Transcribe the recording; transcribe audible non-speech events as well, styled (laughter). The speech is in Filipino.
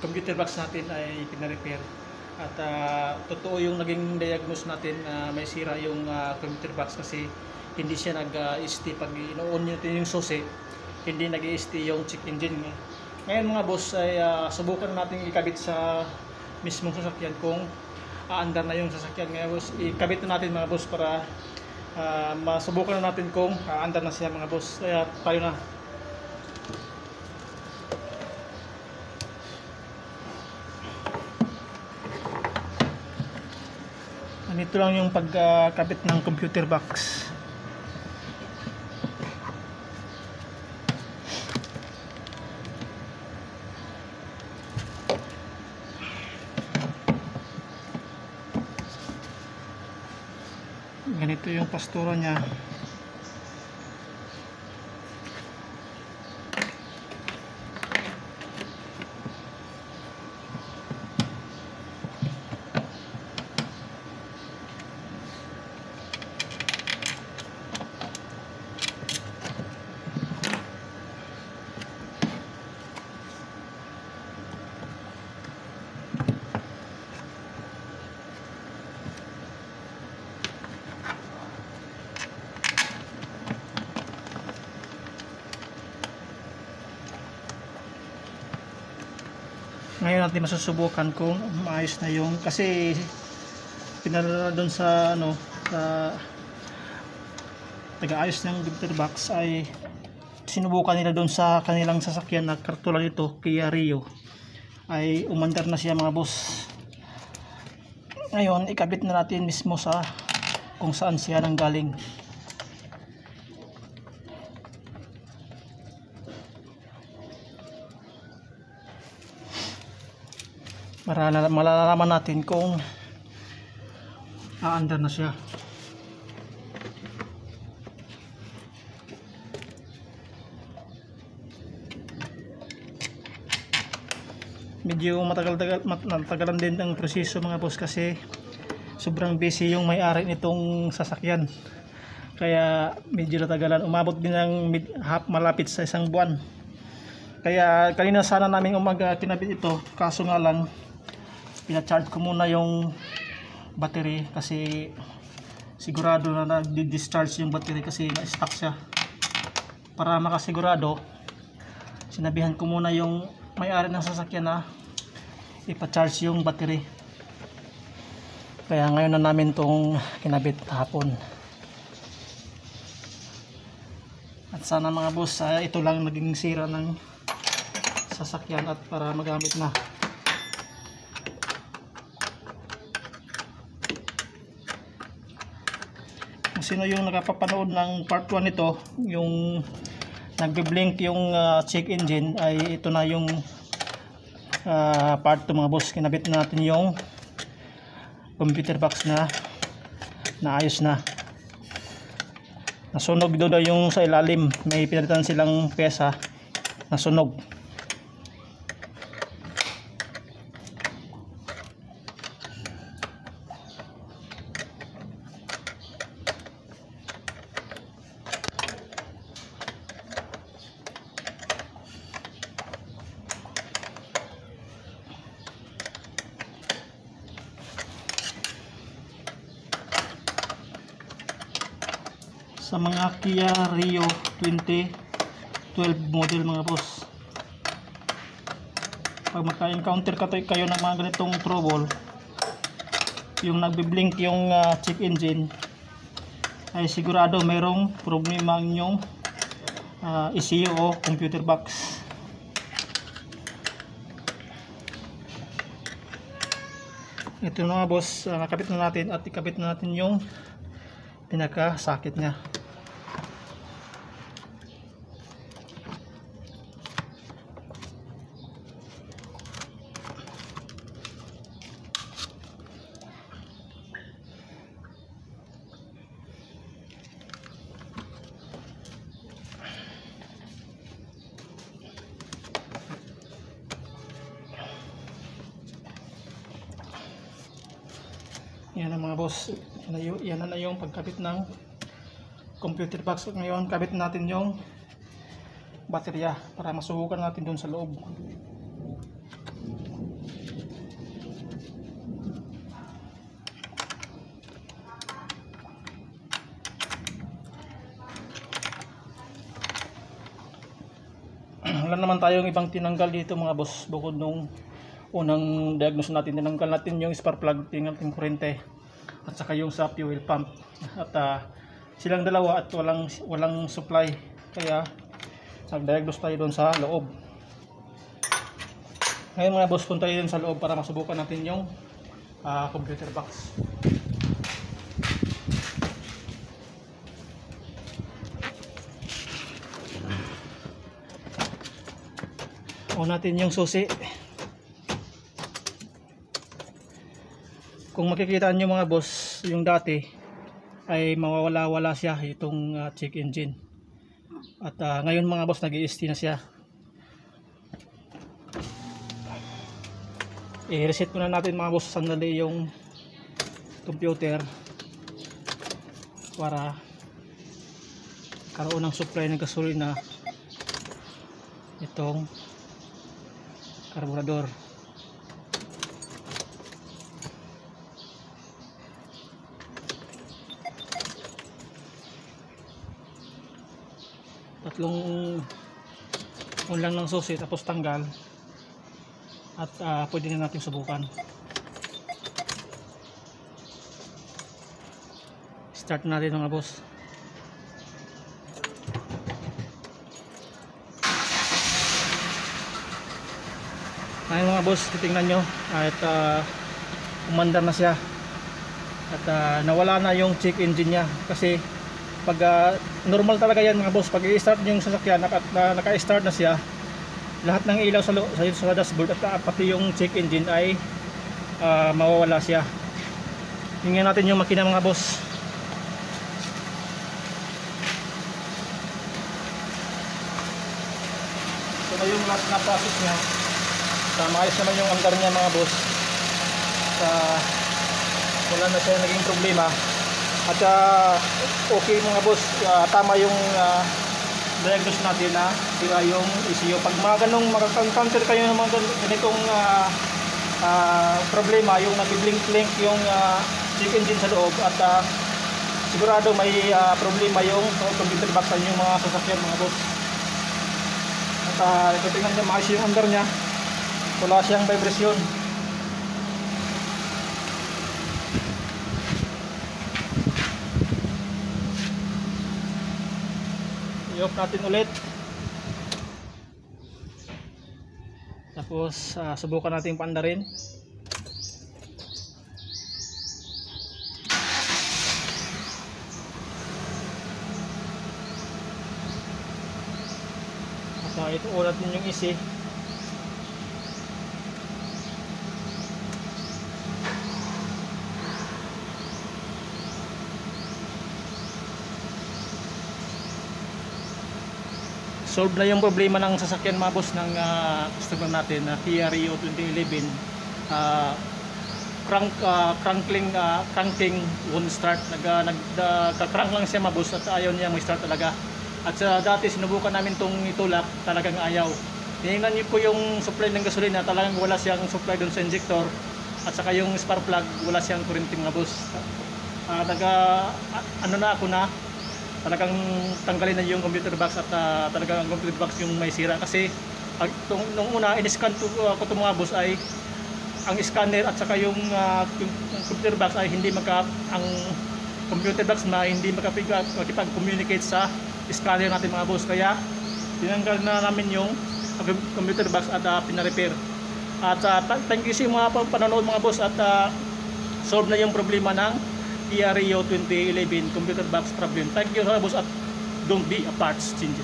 computer box natin ay pina-repair. At ah, totoo yung naging diagnose natin na may sira yung ah, computer box kasi hindi siya nag-ST pag ino-on natin yung susi, hindi nag-ST yung check engine. Ngayon mga boss ay ah, subukan natin ikabit sa mismong sasakyan kung aandar na yung sasakyan. Ngayon boss, ikabit na natin mga boss para ah, masubukan na natin kung aandar na siya mga boss. Kaya tayo na. Ganito lang yung pagkabit ng computer box. Ganito yung pastura niya. Ngayon natin masusubukan kung maayos na yung kasi pinadala doon sa ano sa taga-ayos ng computer box ay sinubukan nila doon sa kanilang sasakyan na kartula nito Kia Rio. Ay umandar na siya mga boss. Ngayon ikabit na natin mismo sa kung saan siya nanggaling Marala, malalaman natin kung aandar na siya. Medyo matagal-tagal mat- matagalan din ang proseso mga boss kasi sobrang busy yung may-ari nitong sasakyan. Kaya medyo natagalan. Umabot din ng mid, hap, malapit sa isang buwan. Kaya kanina sana namin umaga kinabit ito kaso nga lang pina-charge ko muna yung battery kasi sigurado na nag-discharge yung battery kasi na-stuck siya. Para makasigurado sinabihan ko muna yung may-ari ng sasakyan na ipa-charge yung battery. Kaya ngayon na namin tong kinabit hapon at sana mga boss ah, ito lang naging sira ng sasakyan at para magamit na sino yung nakapapanood ng part 1 nito yung nagbe-blink yung ah, check engine ay ito na yung ah, part 2 mga boss. Kinabit na natin yung computer box na naayos na. Nasunog doon yung sa ilalim. May pinalitan silang pyesa. Nasunog sa mga Kia Rio 2012 model mga boss. Pag maka-encounter ka kayo ng mga ganitong trouble yung nagbi-blink yung ah, check engine ay sigurado mayroong problema ang inyong ah, ECU o computer box. Ito na nga boss. Ah, nakabit na natin at ikabit na natin yung pinakasakit niya Yan ang mga boss. Yan na yung, yan na yung pagkabit ng computer box. Ngayon, kabit natin yung baterya para masubukan natin doon sa loob. (clears throat) Wala naman tayong ibang tinanggal dito mga boss bukod nung unang diagnose natin tinanggal natin yung spark plug tinanggal yung kurente at saka yung sa fuel pump. At ah, silang dalawa at walang walang supply. Kaya nag-diagnose tayo doon sa loob. Ngayon mga boss punta tayo sa loob para masubukan natin yung ah, computer box. O natin yung susi kung makikita nyo mga boss yung dati ay mawawala-wala siya itong ah, check engine. At ah, ngayon mga boss nag na siya. I-reset muna natin mga boss sandali yung computer para karoon ng supply ng gasolina itong karburador tatlong un lang ng susi tapos tanggal. At ah, pwede na natin subukan. Start natin mga boss. Ngayon mga boss, titingnan nyo. At uh, umandar na siya. At ah, nawala na yung check engine niya. Kasi pag ah, normal talaga yan mga boss. Pag i-start yung sasakyan naka, na, naka-start na siya lahat ng ilaw sa, sa, sa dashboard at ah, pati yung check engine ay ah, mawawala siya. Tingnan natin yung makina mga boss. Ito na yung last na process niya. Sa maayos naman yung andar niya mga boss. Sa wala na siya naging problema at ah, okay mga boss ah, tama yung ah, diagnose natin na sira yung ECU pag mga ganong makakoncounter kayo ng mga gan- ganitong ah, ah, problema yung nag-blink-blink yung ah, check engine sa loob at ah, sigurado may ah, problema yung computer box sa mga sasakyan mga boss. At uh, ito tingnan niya maayos yung under niya. Wala siyang vibration i-off natin ulit. Tapos ah, subukan natin panda rin. At uh, ito ulat din yung isi solve na yung problema ng sasakyan mga boss ng ah, customer natin na Kia Rio 2011 Ah, crank ah, crankling ah, cranking won't start. Nag uh, nag ah, crank lang siya mga boss at ayaw niya mag-start talaga. At sa dati sinubukan namin tong itulak talagang ayaw. Tinignan niyo po yung supply ng gasolina talagang wala siyang supply doon sa injector. At saka yung spark plug wala siyang kuryente mga boss. Ah, naga ah, ano na ako na talagang tanggalin na yung computer box at ah, talagang ang computer box yung may sira. Kasi pag tung, nung una in-scan to, uh, ko itong mga boss ay ang scanner at saka yung, ah, yung computer box ay hindi maka ang computer box na hindi makipag-communicate sa scanner natin mga boss. Kaya tinanggal na namin yung ah, computer box at uh, pina-repair. At ah, ta- thank you sa mga pan- panonood mga boss at ah, solve na yung problema ng Kia Rio 2011 computer box problem. Thank you sa boss at don't be a parts changer.